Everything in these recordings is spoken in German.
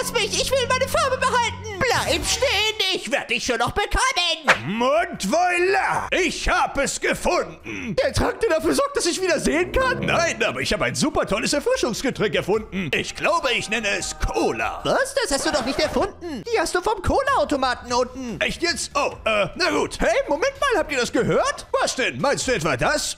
lass mich, ich will meine Farbe behalten. Bleib stehen, ich werde dich schon noch bekommen. Und voila! Ich habe es gefunden! Der Trank, der dafür sorgt, dass ich wieder sehen kann? Nein, aber ich habe ein super tolles Erfrischungsgetränk erfunden. Ich glaube, ich nenne es Cola. Was? Das hast du doch nicht erfunden. Die hast du vom Cola-Automaten unten. Echt jetzt? Oh, äh, na gut. Hey, Moment mal, habt ihr das gehört? Was denn? Meinst du etwa das?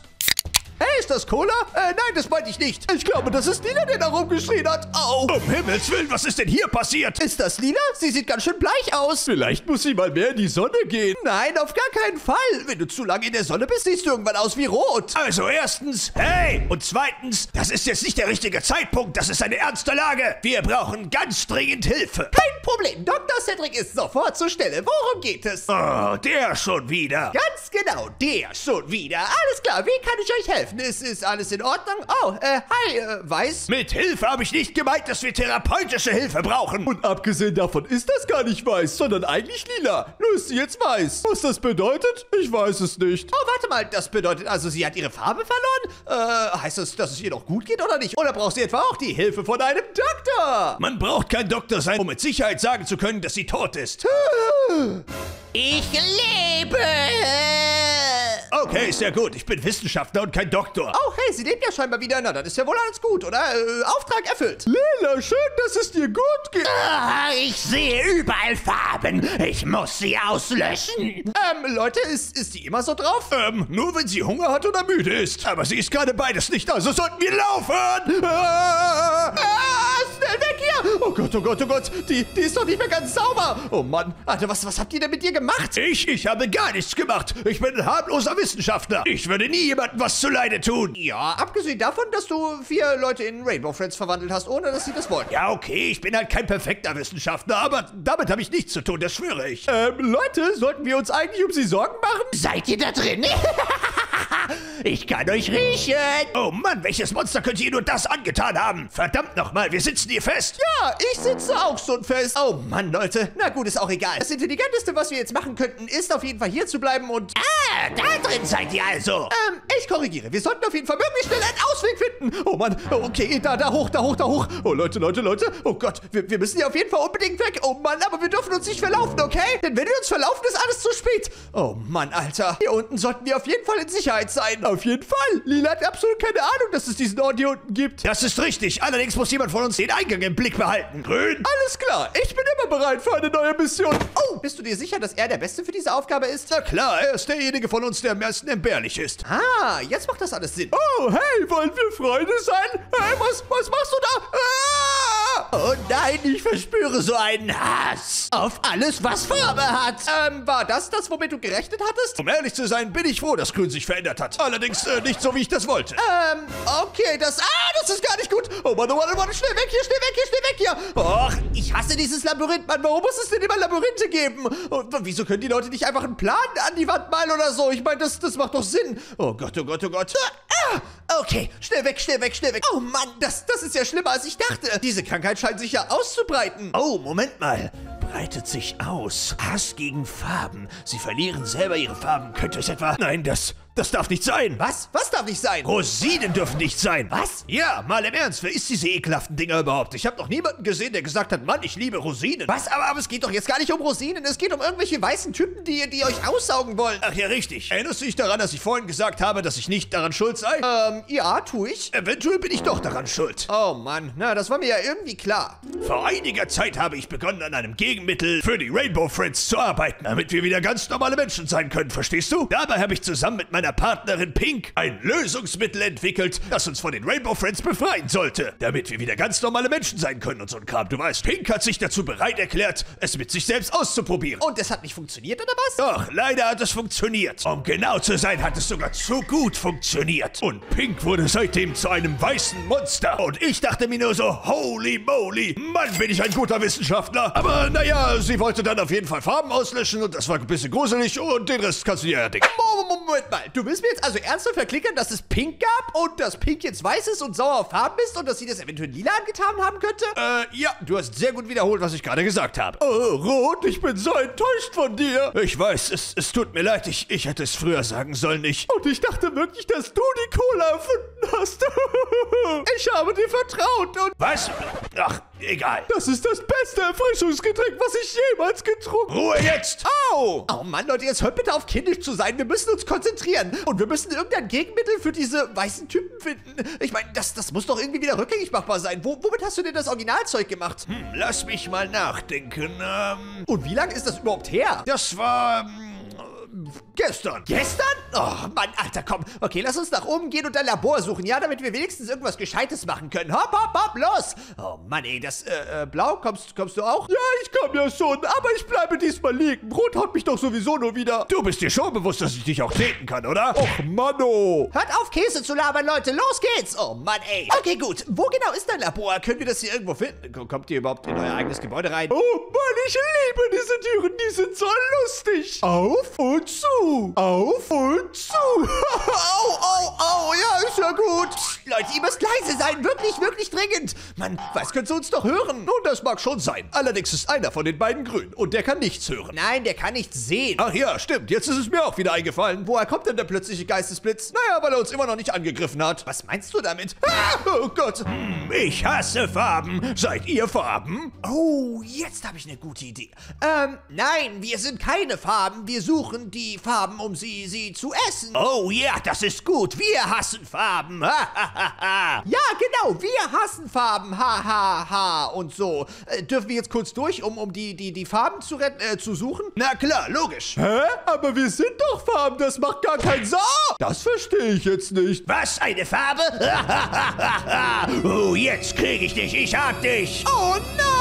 Hey, ist das Cola? Äh, nein, das meinte ich nicht. Ich glaube, das ist Lila, der da rumgeschrien hat. Au. Um Himmels Willen, was ist denn hier passiert? Ist das Lila? Sie sieht ganz schön bleich aus. Vielleicht muss sie mal mehr in die Sonne gehen. Nein, auf gar keinen Fall. Wenn du zu lange in der Sonne bist, siehst du irgendwann aus wie rot. Also erstens, hey! Und zweitens, das ist jetzt nicht der richtige Zeitpunkt. Das ist eine ernste Lage. Wir brauchen ganz dringend Hilfe. Kein Problem. Dr. Cedric ist sofort zur Stelle. Worum geht es? Oh, der schon wieder. Ganz genau, der schon wieder. Alles klar, wie kann ich euch helfen? Ist, ist alles in Ordnung? Oh, äh, hi, äh, Weiß. Mit Hilfe habe ich nicht gemeint, dass wir therapeutische Hilfe brauchen. Und abgesehen davon ist das gar nicht weiß, sondern eigentlich lila. Nur ist sie jetzt weiß. Was das bedeutet? Ich weiß es nicht. Oh, warte mal, das bedeutet also, sie hat ihre Farbe verloren? Äh, heißt das, dass es ihr noch gut geht oder nicht? Oder braucht sie etwa auch die Hilfe von einem Doktor? Man braucht kein Doktor sein, um mit Sicherheit sagen zu können, dass sie tot ist. Ich lebe. Okay, sehr gut. Ich bin Wissenschaftler und kein Doktor. Oh, hey, sie lebt ja scheinbar wieder. Na, dann ist ja wohl alles gut, oder? Äh, Auftrag erfüllt. Lila, schön, dass es dir gut geht. Ah, ich sehe überall Farben. Ich muss sie auslöschen. Ähm, Leute, ist, ist die immer so drauf? Ähm, nur wenn sie Hunger hat oder müde ist. Aber sie ist gerade beides nicht, also sollten wir laufen. Ah! Ah, Gott, oh Gott, oh Gott. Die, die ist doch nicht mehr ganz sauber. Oh Mann. Alter, was, was habt ihr denn mit ihr gemacht? Ich, ich habe gar nichts gemacht. Ich bin ein harmloser Wissenschaftler. Ich würde nie jemandem was zuleide tun. Ja, abgesehen davon, dass du vier Leute in Rainbow Friends verwandelt hast, ohne dass sie das wollten. Ja, okay, ich bin halt kein perfekter Wissenschaftler, aber damit habe ich nichts zu tun, das schwöre ich. Ähm, Leute, sollten wir uns eigentlich um sie Sorgen machen? Seid ihr da drin? ich kann euch riechen. Oh Mann, welches Monster könnte ihr nur das angetan haben? Verdammt nochmal, wir sitzen hier fest. Ja, ich sitze auch schon fest. Oh Mann, Leute. Na gut, ist auch egal. Das Intelligenteste, was wir jetzt machen könnten, ist auf jeden Fall hier zu bleiben und... Ah, da drin seid ihr also. Ähm, ich korrigiere. Wir sollten auf jeden Fall möglichst schnell einen Ausweg finden. Oh Mann, okay, da, da hoch, da hoch, da hoch. Oh Leute, Leute, Leute. Oh Gott, wir, wir müssen hier auf jeden Fall unbedingt weg. Oh Mann, aber wir dürfen uns nicht verlaufen, okay? Denn wenn wir uns verlaufen, ist alles zu spät. Oh Mann, Alter. Hier unten sollten wir auf jeden Fall in Sicherheit sein. Auf jeden Fall. Lila hat absolut keine Ahnung, dass es diesen Ort hier unten gibt. Das ist richtig. Allerdings muss jemand von uns den Eingang im Blick behalten. Grün. Alles klar, ich bin immer bereit für eine neue Mission. Oh, bist du dir sicher, dass er der Beste für diese Aufgabe ist? Na klar, er ist derjenige von uns, der am meisten entbehrlich ist. Ah, jetzt macht das alles Sinn. Oh, hey, wollen wir Freunde sein? Hey, was, was machst du da? Ah! Oh nein, ich verspüre so einen Hass auf alles, was Farbe hat. Ähm, war das das, womit du gerechnet hattest? Um ehrlich zu sein, bin ich froh, dass Grün sich verändert hat. Allerdings äh, nicht so, wie ich das wollte. Ähm, okay, das... Ah, das ist gar nicht gut. Oh Mann, oh Mann, oh Mann, schnell weg hier, schnell weg hier, schnell weg hier. Och, ich hasse dieses Labyrinth, Mann. Warum muss es denn immer Labyrinthe geben? Und wieso können die Leute nicht einfach einen Plan an die Wand malen oder so? Ich meine, das, das macht doch Sinn. Oh Gott, oh Gott, oh Gott. Ah, okay, schnell weg, schnell weg, schnell weg. Oh Mann, das, das ist ja schlimmer, als ich dachte. Diese Krankheit scheint sich ja auszubreiten. Oh, Moment mal. Breitet sich aus. Hass gegen Farben. Sie verlieren selber ihre Farben. Könnte es etwa... Nein, das... Das darf nicht sein. Was? Was darf nicht sein? Rosinen dürfen nicht sein. Was? Ja, mal im Ernst. Wer isst diese ekelhaften Dinger überhaupt? Ich habe noch niemanden gesehen, der gesagt hat, Mann, ich liebe Rosinen. Was? Aber, aber es geht doch jetzt gar nicht um Rosinen. Es geht um irgendwelche weißen Typen, die, die euch aussaugen wollen. Ach ja, richtig. Erinnerst du dich daran, dass ich vorhin gesagt habe, dass ich nicht daran schuld sei? Ähm, ja, tu ich. Eventuell bin ich doch daran schuld. Oh Mann, na, das war mir ja irgendwie klar. Vor einiger Zeit habe ich begonnen, an einem Gegenmittel für die Rainbow Friends zu arbeiten, damit wir wieder ganz normale Menschen sein können, verstehst du? Dabei habe ich zusammen mit meiner Partnerin Pink ein Lösungsmittel entwickelt, das uns von den Rainbow Friends befreien sollte, damit wir wieder ganz normale Menschen sein können und so ein Kram. Du weißt, Pink hat sich dazu bereit erklärt, es mit sich selbst auszuprobieren. Und es hat nicht funktioniert, oder was? Doch, leider hat es funktioniert. Um genau zu sein, hat es sogar zu gut funktioniert. Und Pink wurde seitdem zu einem weißen Monster. Und ich dachte mir nur so, holy moly, Mann, bin ich ein guter Wissenschaftler. Aber naja, sie wollte dann auf jeden Fall Farben auslöschen und das war ein bisschen gruselig und den Rest kannst du dir erdenken. Moment mal, du willst mir jetzt also ernsthaft verklickern, dass es Pink gab und dass Pink jetzt weiß ist und sauer auf Farben ist und dass sie das eventuell lila angetan haben könnte? Äh, ja, du hast sehr gut wiederholt, was ich gerade gesagt habe. Oh, Rot, ich bin so enttäuscht von dir. Ich weiß, es, es tut mir leid, ich, ich hätte es früher sagen sollen, ich... Und ich dachte wirklich, dass du die Cola erfunden hast. ich habe dir vertraut und... Was? Ach, egal. Das ist das beste Erfrischungsgetränk, was ich jemals getrunken Ruhe jetzt! Au! Oh Mann, Leute, jetzt hört bitte auf, kindisch zu sein. Wir müssen uns konzentrieren. Und wir müssen irgendein Gegenmittel für diese weißen Typen finden. Ich meine, das, das muss doch irgendwie wieder rückgängig machbar sein. Wo, womit hast du denn das Originalzeug gemacht? Hm, lass mich mal nachdenken. Ähm, Und wie lange ist das überhaupt her? das war. ähm, Gestern. Gestern? Oh Mann, Alter, komm. Okay, lass uns nach oben gehen und ein Labor suchen, ja? Damit wir wenigstens irgendwas Gescheites machen können. Hopp, hopp, hopp, los! Oh Mann, ey, das, äh, äh Blau, kommst, kommst du auch? Ja, ich komm ja schon, aber ich bleibe diesmal liegen. Rot haut mich doch sowieso nur wieder. Du bist dir schon bewusst, dass ich dich auch treten kann, oder? Och, Manno! Hört auf, Käse zu labern, Leute. Los geht's. Oh Mann, ey. Okay, gut. Wo genau ist dein Labor? Können wir das hier irgendwo finden? Ko- Kommt ihr überhaupt in euer eigenes Gebäude rein? Oh Mann, ich liebe diese Türen. Die sind so lustig. Auf und zu. Auf und zu. au, au, au. Ja, ist ja gut. Psst, Leute, ihr müsst leise sein. Wirklich, wirklich dringend. Mann, was könnt ihr uns doch hören? Nun, das mag schon sein. Allerdings ist einer von den beiden grün und der kann nichts hören. Nein, der kann nichts sehen. Ach ja, stimmt. Jetzt ist es mir auch wieder eingefallen. Woher kommt denn der plötzliche Geistesblitz? Naja, weil er uns immer noch nicht angegriffen hat. Was meinst du damit? Ah, oh Gott. Ich hasse Farben. Seid ihr Farben? Oh, jetzt habe ich eine gute Idee. Ähm, nein, wir sind keine Farben. Wir suchen die Farben, um sie, sie zu essen. Oh ja, das ist gut. Wir hassen Farben. Ha, ha, ha, ha. Ja, genau, wir hassen Farben. Ha, ha, ha. Und so. Äh, dürfen wir jetzt kurz durch, um, um die, die, die Farben zu, retten, äh, zu suchen? Na klar, logisch. Hä? Aber wir sind doch Farben. Das macht gar keinen Sinn. Das verstehe ich jetzt nicht. Was, eine Farbe? oh, jetzt krieg ich dich. Ich hab dich. Oh nein!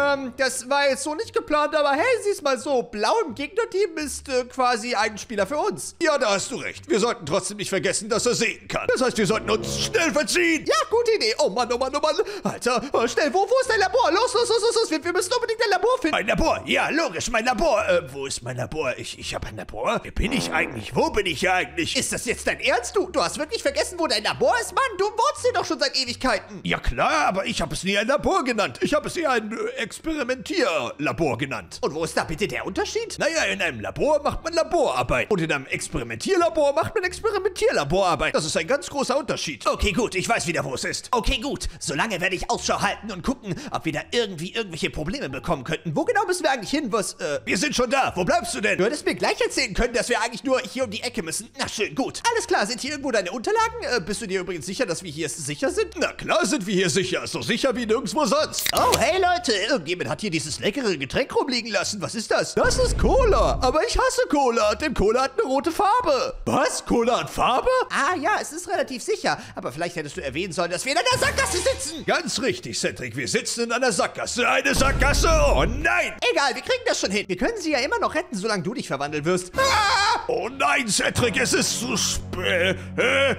Ähm, das war jetzt so nicht geplant, aber hey, sieh's mal so. Blau im Gegnerteam ist äh, quasi ein Spieler für uns. Ja, da hast du recht. Wir sollten trotzdem nicht vergessen, dass er sehen kann. Das heißt, wir sollten uns schnell verziehen. Ja, gute Idee. Oh Mann, oh Mann, oh Mann. Alter, äh, schnell, wo, wo ist dein Labor? Los, los, los, los, los. Wir, wir müssen unbedingt dein Labor finden. Mein Labor, ja, logisch, mein Labor. Äh, wo ist mein Labor? Ich, ich habe ein Labor. Wer bin ich eigentlich? Wo bin ich hier eigentlich? Ist das jetzt dein Ernst? Du, du hast wirklich vergessen, wo dein Labor ist, Mann? Du wohnst hier doch schon seit Ewigkeiten. ja klar, aber ich habe es nie ein Labor genannt. Ich habe es eher ein äh, Experimentierlabor genannt. Und wo ist da bitte der Unterschied? Naja, in einem Labor macht man Laborarbeit. Und in einem Experimentierlabor macht man Experimentierlaborarbeit. Das ist ein ganz großer Unterschied. Okay, gut, ich weiß wieder, wo es ist. Okay, gut. Solange werde ich Ausschau halten und gucken, ob wir da irgendwie irgendwelche Probleme bekommen könnten. Wo genau müssen wir eigentlich hin? Was, äh, Wir sind schon da. Wo bleibst du denn? du hättest mir gleich erzählen können, dass wir eigentlich nur hier um die Ecke müssen. Na schön, gut. Alles klar, sind hier irgendwo deine Unterlagen? Äh, bist du dir übrigens sicher, dass wir hier sicher sind? Na klar sind wir hier sicher. So sicher wie nirgendwo sonst. Oh, hey Leute, irgendjemand hat hier dieses leckere Getränk rumliegen lassen. Was ist das? Das ist Cola. Aber ich hasse Cola, denn Cola hat eine rote Farbe. Was? Cola hat Farbe? Ah ja, es ist relativ sicher. Aber vielleicht hättest du erwähnen sollen, dass wir in einer Sackgasse sitzen. Ganz richtig, Cedric. Wir sitzen in einer Sackgasse. Eine Sackgasse? Oh nein! Egal, wir kriegen das schon hin. Wir können sie ja immer noch retten, solange du dich verwandeln wirst. Ah! Oh nein, Cedric, es ist zu spät. Äh, äh,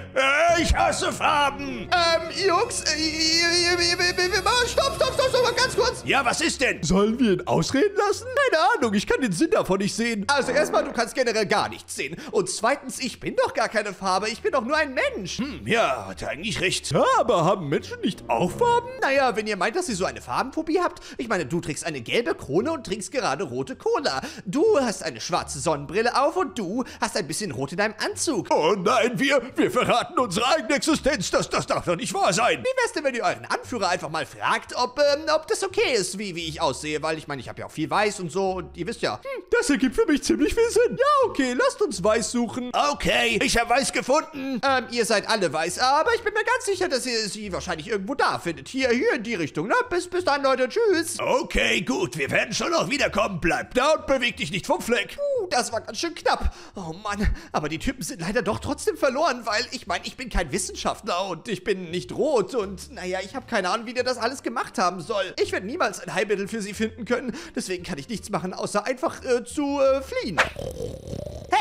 ich hasse Farben. Ähm, Jungs, äh, stopp, stopp, stopp, stopp, ganz kurz. Ja, was ist denn? Sollen wir ihn ausreden lassen? Keine Ahnung, ich kann den Sinn davon nicht sehen. Also erstmal, du kannst generell gar nichts sehen. Und zweitens, ich bin doch gar keine Farbe, ich bin doch nur ein Mensch. Hm, ja, hat er eigentlich recht. Ja, aber haben Menschen nicht auch Farben? Naja, wenn ihr meint, dass ihr so eine Farbenphobie habt, ich meine, du trägst eine gelbe Krone und trinkst gerade rote Cola. Du hast eine schwarze Sonnenbrille auf und du hast ein bisschen rot in deinem Anzug. Oh nein, wir, wir verraten unsere eigene Existenz. Das, das darf doch nicht wahr sein. Wie wär's denn, wenn ihr euren Anführer einfach mal fragt, ob, ähm, ob das okay ist, wie, wie ich aussehe? Weil ich meine, ich habe ja auch viel Weiß und so und ihr wisst ja. Hm, das ergibt für mich ziemlich viel Sinn. Ja, okay, lasst uns Weiß suchen. Okay, ich habe weiß gefunden. Ähm, ihr seid alle weiß, aber ich bin mir ganz sicher, dass ihr sie wahrscheinlich irgendwo da findet. Hier, hier in die Richtung, ne? Bis, bis dann, Leute. Tschüss. Okay, gut, wir werden schon noch wiederkommen. Bleib da und beweg dich nicht vom Fleck. Das war ganz schön knapp. Oh Mann, aber die Typen sind leider doch trotzdem verloren, weil ich meine, ich bin kein Wissenschaftler und ich bin nicht rot und naja, ich habe keine Ahnung, wie der das alles gemacht haben soll. Ich werde niemals ein Heilmittel für sie finden können, deswegen kann ich nichts machen, außer einfach äh, zu äh, fliehen.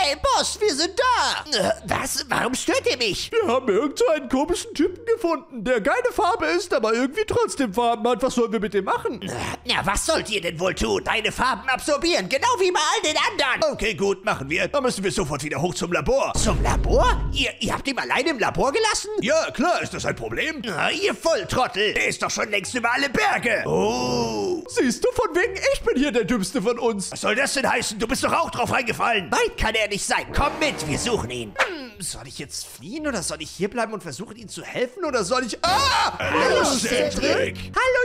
Hey, Boss, wir sind da. Äh, Was? Warum stört ihr mich? Wir haben irgend so einen komischen Typen gefunden, der keine Farbe ist, aber irgendwie trotzdem Farben hat. Was sollen wir mit dem machen? Na, was sollt ihr denn wohl tun? Deine Farben absorbieren, genau wie bei all den anderen. Okay, gut, machen wir. Dann müssen wir sofort wieder hoch zum Labor. Zum Labor? Ihr, ihr habt ihn allein im Labor gelassen? Ja, klar, ist das ein Problem? Na, ihr Volltrottel. Der ist doch schon längst über alle Berge. Oh. Siehst du, von wegen, ich bin hier der Dümmste von uns. Was soll das denn heißen? Du bist doch auch drauf reingefallen. Weit kann er nicht sein. Komm mit, wir suchen ihn. Hm, soll ich jetzt fliehen oder soll ich hierbleiben und versuchen, ihnen zu helfen oder soll ich... Ah! Hallo, Cedric.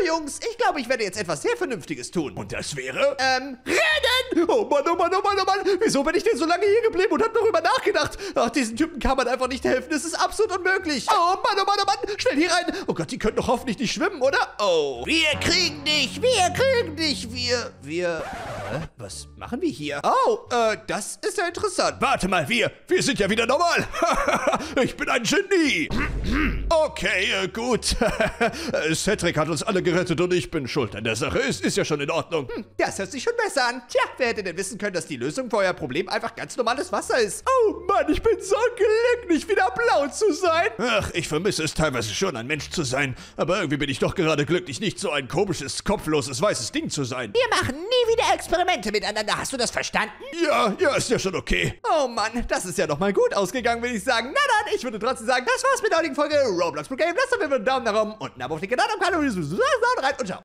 Jungs. Ich glaube, ich werde jetzt etwas sehr Vernünftiges tun. Und das wäre? Ähm, rennen! Oh Mann, oh Mann, oh Mann, oh Mann. Wieso bin ich denn so lange hier geblieben und hab darüber nachgedacht? Ach, diesen Typen kann man einfach nicht helfen. Das ist absolut unmöglich. Oh Mann, oh Mann, oh Mann. Schnell hier rein. Oh Gott, die können doch hoffentlich nicht schwimmen, oder? Oh. Wir kriegen dich, wir kriegen dich, wir... Wir... Hä? Was machen wir hier? Oh, äh, das ist ja interessant. Warte mal, wir, wir sind ja wieder normal. ich bin ein Genie. okay, äh, gut. Cedric hat uns alle gerettet und ich bin schuld an der Sache. Ist, ist ja schon in Ordnung. Hm, das hört sich schon besser an. Tja, wer hätte denn wissen können, dass die Lösung für euer Problem einfach ganz normales Wasser ist? Oh Mann, ich bin so glücklich, wieder blau zu sein. Ach, ich vermisse es teilweise schon, ein Mensch zu sein. Aber irgendwie bin ich doch gerade glücklich, nicht so ein komisches, kopfloses, weißes Ding zu sein. Wir machen nie wieder Experimente miteinander. Hast du das verstanden? Ja, ja, ist ja schon okay. Oh Mann, das ist ja doch mal gut ausgegangen, will ich sagen. Na dann, ich würde trotzdem sagen, das war's mit der heutigen Folge Roblox Pro Game. Lasst doch mir einen Daumen nach oben und einen Abo auf den Kanal. Rein und ciao.